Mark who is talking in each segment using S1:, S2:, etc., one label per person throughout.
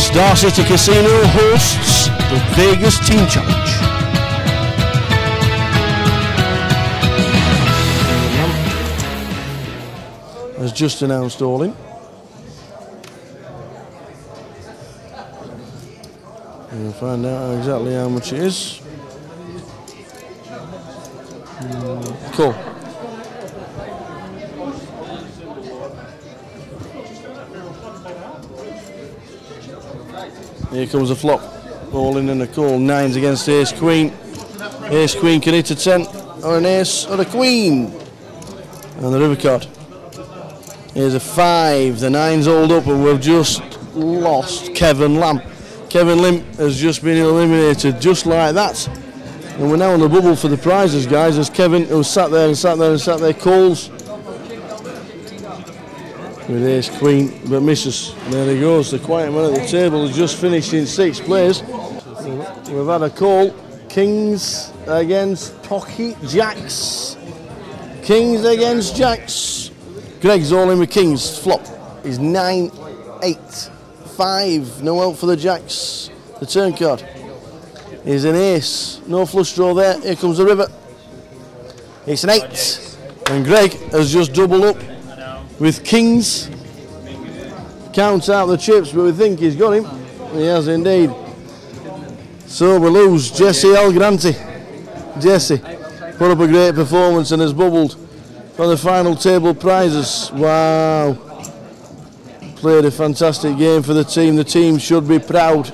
S1: Star City Casino hosts the Vegas Team Challenge. Has just announced all in. We'll find out exactly how much it is. Mm, Cool. Here comes a flop. All in and a call. Nines against ace queen. Ace queen can hit a 10 or an ace or a queen. And the river card. Here's a five. The nines hold up and we've just lost Kevin Lamb. Kevin Limp has just been eliminated just like that. And we're now on the bubble for the prizes, guys, as Kevin, who sat there and sat there and sat there, calls with ace queen, but misses. There he goes. The quiet man at the table has just finished in sixth place. We've had a call. Kings against Pocky Jacks. Kings against Jacks. Greg's all in with Kings. Flop is 9 8 5. No help for the Jacks. The turn card is an ace. No flush draw there. Here comes the river. It's an 8. And Greg has just doubled up with Kings. Counts out the chips, but we think he's got him. He has indeed. So we lose Jesse El Grante. Jesse put up a great performance and has bubbled for the final table prizes. Wow. Played a fantastic game for the team. The team should be proud.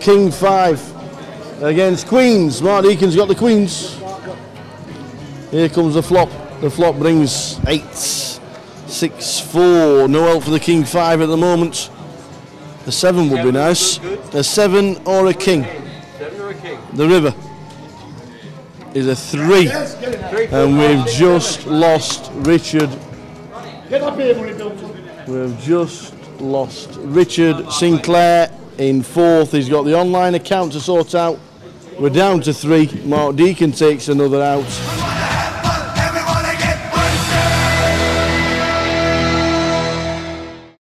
S1: King 5 against Queens. Mark Deacon's got the Queens. Here comes the flop. The flop brings 8, 6, 4. No help for the King 5 at the moment. A 7 would be nice. A 7 or a King. The river is a 3. And we've just lost Richard. We've just lost Richard Sinclair in fourth. He's got the online account to sort out. We're down to three. Mark Deacon takes another out.